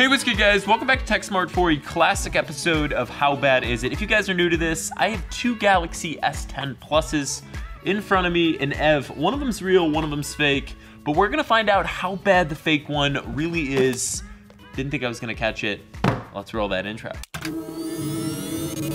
Hey, what's good guys? Welcome back to TechSmartt for a classic episode of How Bad Is It? If you guys are new to this, I have two Galaxy S10 Pluses in front of me in EV. One of them's real, one of them's fake, but we're gonna find out how bad the fake one really is. Didn't think I was gonna catch it. Let's roll that intro.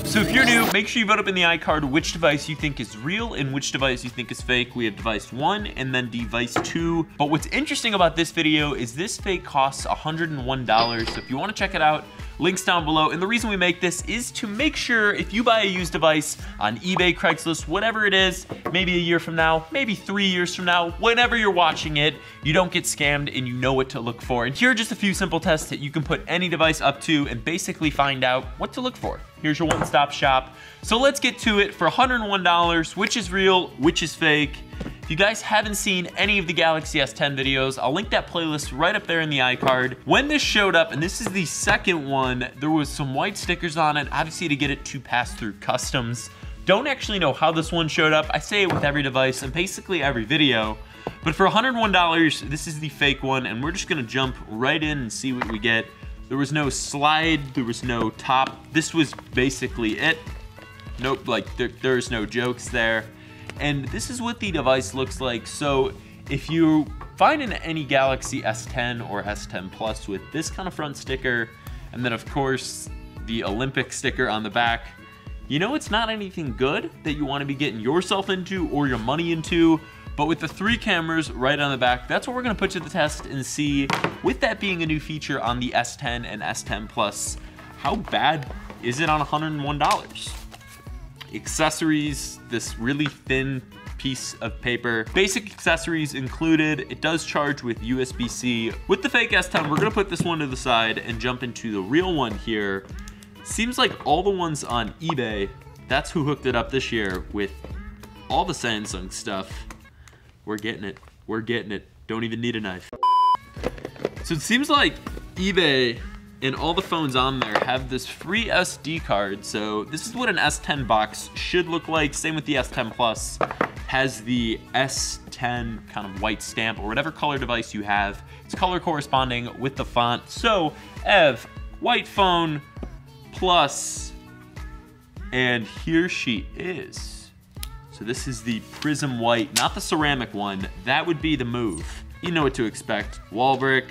So if you're new, make sure you vote up in the iCard which device you think is real and which device you think is fake. We have device one and then device two. But what's interesting about this video is this fake costs $101. So if you wanna check it out, links down below. And the reason we make this is to make sure if you buy a used device on eBay, Craigslist, whatever it is, maybe a year from now, maybe three years from now, whenever you're watching it, you don't get scammed and you know what to look for. And here are just a few simple tests that you can put any device up to and basically find out what to look for. Here's your one-stop shop. So let's get to it for $101, which is real, which is fake. If you guys haven't seen any of the Galaxy S10 videos, I'll link that playlist right up there in the iCard. When this showed up, and this is the second one, there was some white stickers on it, obviously to get it to pass through customs. Don't actually know how this one showed up. I say it with every device and basically every video. But for $101, this is the fake one, and we're just gonna jump right in and see what we get. There was no slide, there was no top. This was basically it. Nope, like there, there's no jokes there. And this is what the device looks like. So if you find in any Galaxy S10 or S10 Plus with this kind of front sticker, and then of course the Olympic sticker on the back, you know it's not anything good that you want to be getting yourself into or your money into. But with the three cameras right on the back, that's what we're gonna put to the test and see, with that being a new feature on the S10 and S10 Plus, how bad is it on $101? Accessories, this really thin piece of paper. Basic accessories included. It does charge with USB-C. With the fake S10, we're gonna put this one to the side and jump into the real one here. Seems like all the ones on eBay, that's who hooked it up this year with all the Samsung stuff. We're getting it. We're getting it. Don't even need a knife. So it seems like eBay and all the phones on there have this free SD card. So this is what an S10 box should look like. Same with the S10 Plus. Has the S10 kind of white stamp or whatever color device you have. It's color corresponding with the font. So Ev, white phone plus, and here she is. So this is the Prism White, not the ceramic one. That would be the move. You know what to expect. Wall brick,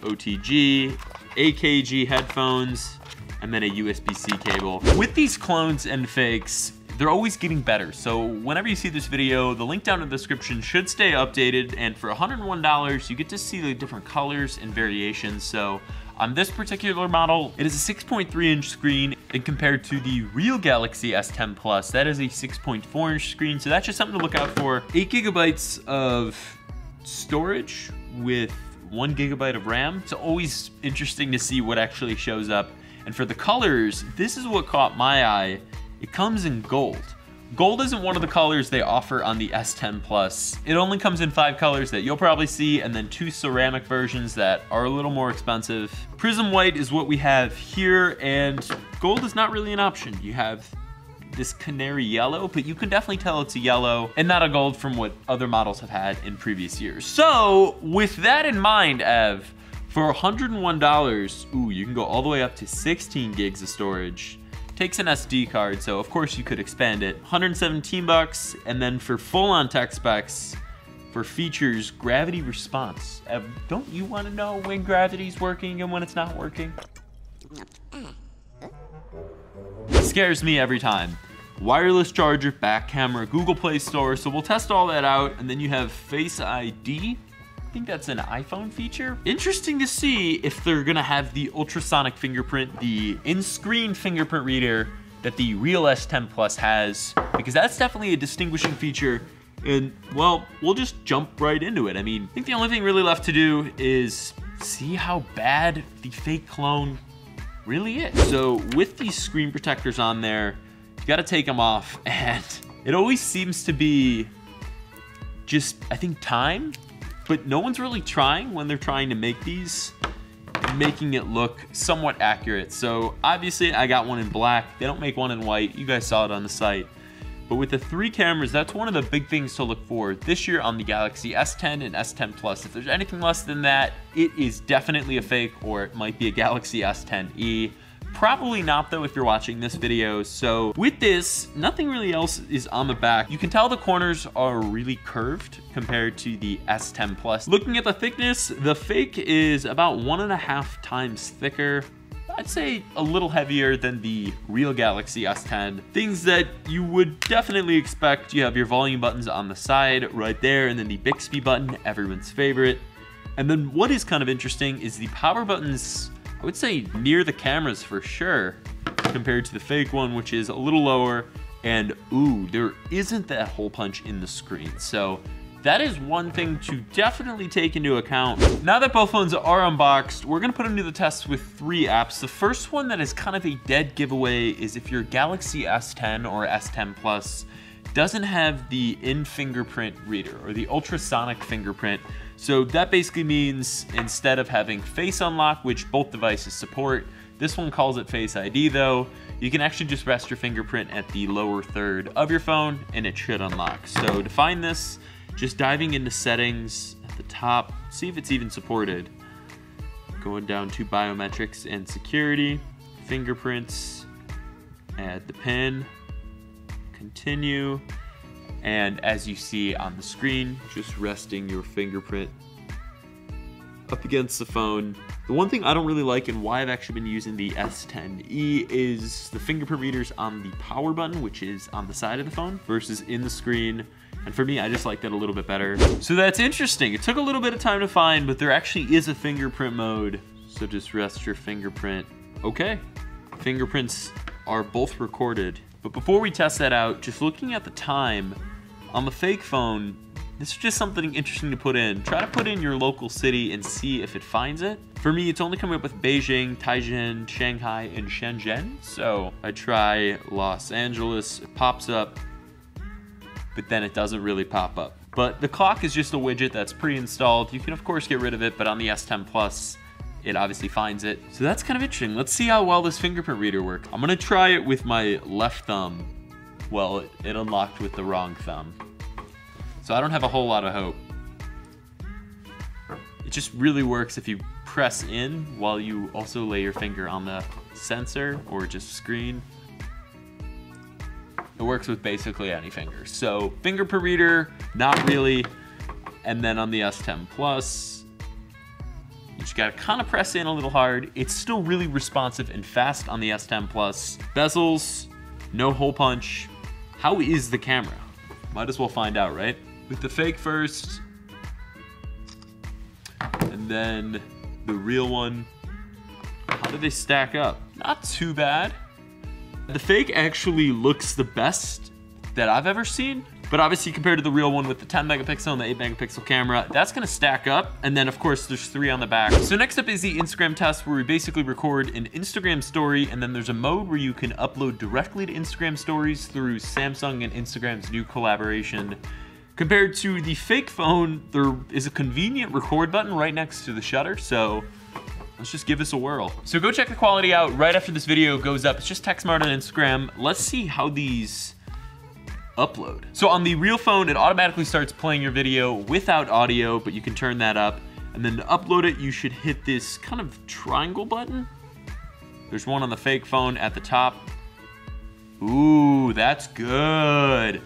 OTG, AKG headphones, and then a USB-C cable. With these clones and fakes, they're always getting better. So whenever you see this video, the link down in the description should stay updated. And for $101, you get to see the different colors and variations. So on this particular model, it is a 6.3 inch screen and compared to the real Galaxy S10 Plus, that is a 6.4 inch screen. So that's just something to look out for. Eight gigabytes of storage with one gigabyte of RAM. It's always interesting to see what actually shows up. And for the colors, this is what caught my eye. It comes in gold. Gold isn't one of the colors they offer on the S10 Plus. It only comes in five colors that you'll probably see and then two ceramic versions that are a little more expensive. Prism White is what we have here and gold is not really an option. You have this canary yellow, but you can definitely tell it's a yellow and not a gold from what other models have had in previous years. So with that in mind, Ev, for $101, ooh, you can go all the way up to 16 gigs of storage. Takes an SD card, so of course you could expand it. 117 bucks, and then for full-on tech specs, for features, gravity response. Ev, don't you want to know when gravity's working and when it's not working? Mm. Scares me every time. Wireless charger, back camera, Google Play Store. So we'll test all that out. And then you have Face ID. I think that's an iPhone feature. Interesting to see if they're gonna have the ultrasonic fingerprint, the in-screen fingerprint reader that the real S10 Plus has, because that's definitely a distinguishing feature. And well, we'll just jump right into it. I mean, I think the only thing really left to do is see how bad the fake clone really it. So with these screen protectors on there, you gotta take them off and it always seems to be just, I think time, but no one's really trying when they're trying to make these making it look somewhat accurate. So obviously I got one in black. They don't make one in white. You guys saw it on the site. But with the three cameras, that's one of the big things to look for this year on the Galaxy S10 and S10 Plus. If there's anything less than that, it is definitely a fake or it might be a Galaxy S10e. Probably not though if you're watching this video. So with this, nothing really else is on the back. You can tell the corners are really curved compared to the S10 Plus. Looking at the thickness, the fake is about one and a half times thicker. I'd say a little heavier than the real Galaxy S10. Things that you would definitely expect. You have your volume buttons on the side right there, and then the Bixby button, everyone's favorite. And then what is kind of interesting is the power buttons, I would say near the cameras for sure, compared to the fake one, which is a little lower. And ooh, there isn't that hole punch in the screen. So that is one thing to definitely take into account. Now that both phones are unboxed, we're gonna put them to the test with three apps. The first one that is kind of a dead giveaway is if your Galaxy S10 or S10 Plus doesn't have the in-fingerprint reader or the ultrasonic fingerprint. So that basically means instead of having face unlock, which both devices support, this one calls it Face ID though, you can actually just rest your fingerprint at the lower third of your phone and it should unlock. So to find this, just diving into settings at the top, see if it's even supported. Going down to biometrics and security, fingerprints, add the pin, continue, and as you see on the screen, just resting your fingerprint up against the phone. The one thing I don't really like and why I've actually been using the S10e is the fingerprint readers on the power button, which is on the side of the phone versus in the screen. And for me, I just like that a little bit better. So that's interesting. It took a little bit of time to find, but there actually is a fingerprint mode. So just rest your fingerprint. Okay, fingerprints are both recorded. But before we test that out, just looking at the time, on the fake phone, this is just something interesting to put in. Try to put in your local city and see if it finds it. For me, it's only coming up with Beijing, Tianjin, Shanghai, and Shenzhen. So I try Los Angeles, it pops up, but then it doesn't really pop up. But the clock is just a widget that's pre-installed. You can of course get rid of it, but on the S10 Plus, it obviously finds it. So that's kind of interesting. Let's see how well this fingerprint reader works. I'm gonna try it with my left thumb. Well, it, unlocked with the wrong thumb. So I don't have a whole lot of hope. It just really works if you press in while you also lay your finger on the sensor or just screen. It works with basically any finger. So fingerprint reader, not really. And then on the S10 Plus, you just gotta kind of press in a little hard. It's still really responsive and fast on the S10 Plus. Bezels, no hole punch. How is the camera? Might as well find out, right? With the fake first, and then the real one. How do they stack up? Not too bad. The fake actually looks the best that I've ever seen. But obviously compared to the real one with the 10 megapixel and the 8 megapixel camera, that's gonna stack up. And then of course there's three on the back. So next up is the Instagram test where we basically record an Instagram story and then there's a mode where you can upload directly to Instagram stories through Samsung and Instagram's new collaboration. Compared to the fake phone, there is a convenient record button right next to the shutter. So let's just give this a whirl. So go check the quality out right after this video goes up. It's just TechSmartt on Instagram. Let's see how these upload. So on the real phone, it automatically starts playing your video without audio, but you can turn that up. And then to upload it, you should hit this kind of triangle button. There's one on the fake phone at the top. Ooh, that's good.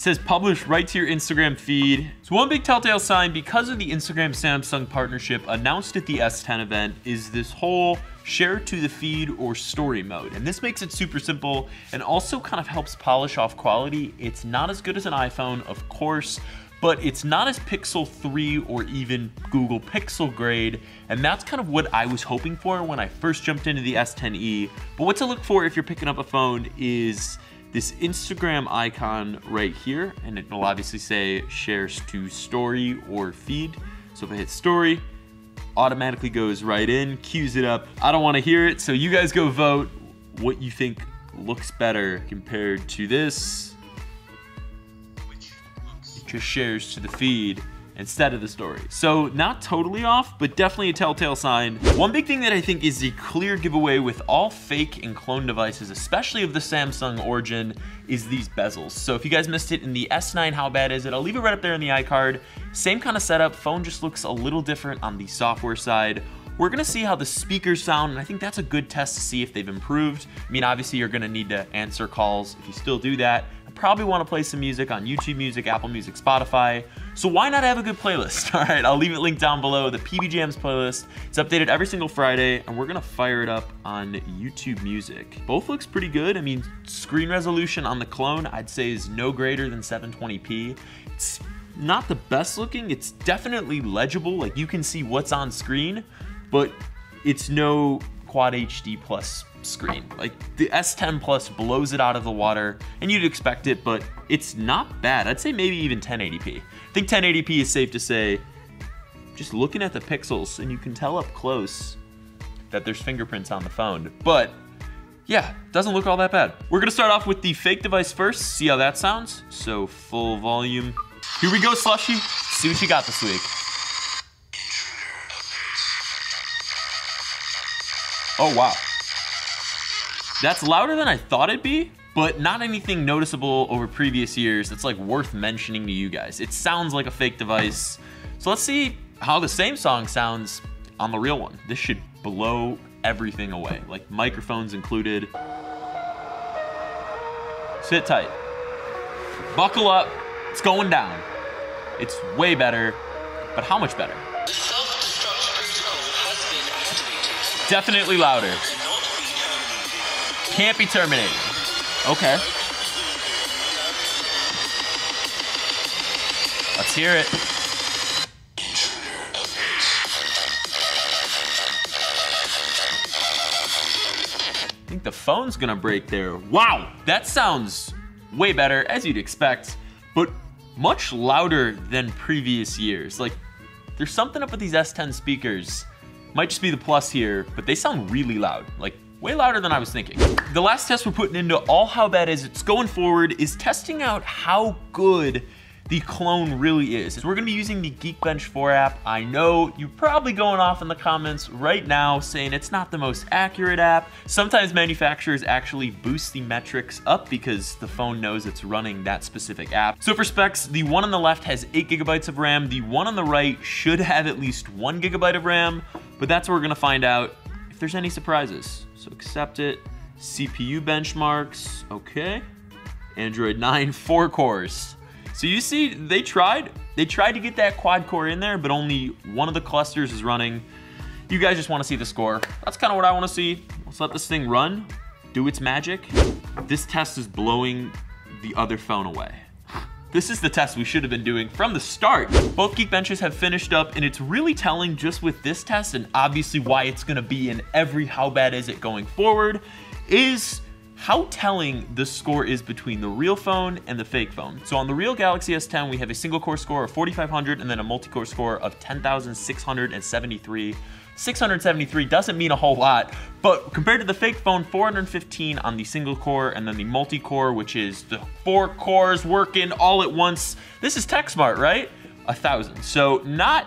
It says publish right to your Instagram feed. So one big telltale sign because of the Instagram Samsung partnership announced at the S10 event is this whole share to the feed or story mode. And this makes it super simple and also kind of helps polish off quality. It's not as good as an iPhone, of course, but it's not as Pixel 3 or even Google Pixel grade, and that's kind of what I was hoping for when I first jumped into the S10e. But what to look for if you're picking up a phone is this Instagram icon right here, and it will obviously say shares to story or feed. So if I hit story, automatically goes right in, queues it up. I don't wanna hear it, so you guys go vote what you think looks better compared to this. It just shares to the feed instead of the story. So not totally off, but definitely a telltale sign. One big thing that I think is a clear giveaway with all fake and clone devices, especially of the Samsung origin, is these bezels. So if you guys missed it in the S9, how bad is it? I'll leave it right up there in the iCard. Same kind of setup, phone just looks a little different on the software side. We're gonna see how the speakers sound, and I think that's a good test to see if they've improved. I mean, obviously you're gonna need to answer calls. If you still do that, I probably wanna play some music on YouTube Music, Apple Music, Spotify. So why not have a good playlist? All right, I'll leave it linked down below, the PBJams playlist. It's updated every single Friday, and we're gonna fire it up on YouTube Music. Both looks pretty good. I mean, screen resolution on the clone, I'd say is no greater than 720p. It's not the best looking, it's definitely legible, like you can see what's on screen, but it's no quad HD plus screen. Like the S10 Plus blows it out of the water and you'd expect it, but it's not bad. I'd say maybe even 1080p. I think 1080p is safe to say, just looking at the pixels and you can tell up close that there's fingerprints on the phone, but yeah, doesn't look all that bad. We're gonna start off with the fake device first, see how that sounds. So full volume. Here we go, Slushii. See what you got this week. Oh, wow. That's louder than I thought it'd be, but not anything noticeable over previous years that's like worth mentioning to you guys. It sounds like a fake device. So let's see how the same song sounds on the real one. This should blow everything away, like microphones included. Sit tight. Buckle up. It's going down. It's way better, but how much better? Definitely louder. Can't be terminated. Okay. Let's hear it. I think the phone's gonna break there. Wow, that sounds way better, as you'd expect, but much louder than previous years. Like, there's something up with these S10 speakers might just be the plus here, but they sound really loud, like way louder than I was thinking. The last test we're putting into all how bad is it's going forward is testing out how good the clone really is. So We're gonna be using the Geekbench 4 app. I know you're probably going off in the comments right now saying it's not the most accurate app. Sometimes manufacturers actually boost the metrics up because the phone knows it's running that specific app. So for specs, the one on the left has eight gigabytes of RAM. The one on the right should have at least one gigabyte of RAM, but that's what we're gonna find out there's any surprises. So accept it. CPU benchmarks, okay. Android 9, four cores. So you see, they tried. They tried to get that quad core in there, but only one of the clusters is running. You guys just want to see the score. That's kind of what I want to see. Let's let this thing run, do its magic. This test is blowing the other phone away. This is the test we should have been doing from the start. Both Geekbenches have finished up and it's really telling just with this test and obviously why it's gonna be in every how bad is it going forward is how telling the score is between the real phone and the fake phone. So on the real Galaxy S10, we have a single core score of 4,500 and then a multi-core score of 10,673. 673 doesn't mean a whole lot, but compared to the fake phone, 415 on the single core and then the multi-core, which is the four cores working all at once. This is TechSmartt, right? A thousand. So not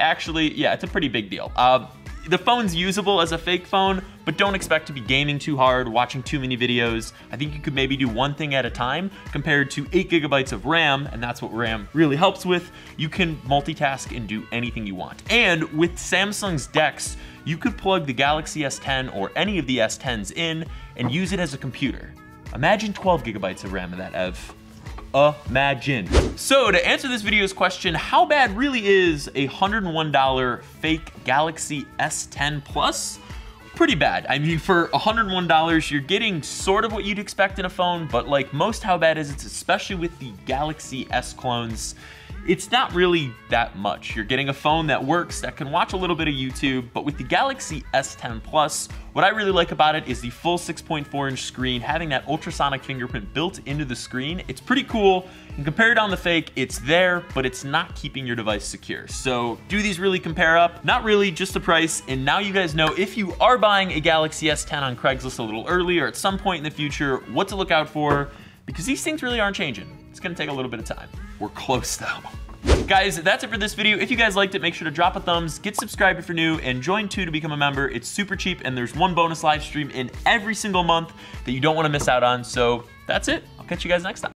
actually, yeah, it's a pretty big deal. Uh, the phone's usable as a fake phone, but don't expect to be gaming too hard, watching too many videos. I think you could maybe do one thing at a time compared to eight gigabytes of RAM, and that's what RAM really helps with. You can multitask and do anything you want. And with Samsung's DeX, you could plug the Galaxy S10 or any of the S10s in and use it as a computer. Imagine 12 gigabytes of RAM in that, Ev imagine. So to answer this video's question, how bad really is a $101 fake Galaxy S10 Plus? Pretty bad. I mean, for $101, you're getting sort of what you'd expect in a phone, but like most how bad is it's especially with the Galaxy S clones, it's not really that much. You're getting a phone that works, that can watch a little bit of YouTube, but with the Galaxy S10 Plus, what I really like about it is the full 6.4 inch screen, having that ultrasonic fingerprint built into the screen. It's pretty cool, and compared on the fake, it's there, but it's not keeping your device secure. So do these really compare up? Not really, just the price, and now you guys know if you are buying a Galaxy S10 on Craigslist a little early or at some point in the future, what to look out for, because these things really aren't changing. It's gonna take a little bit of time. We're close though. Guys, that's it for this video. If you guys liked it, make sure to drop a thumbs, get subscribed if you're new, and join too to become a member. It's super cheap, and there's one bonus live stream in every single month that you don't want to miss out on. So that's it. I'll catch you guys next time.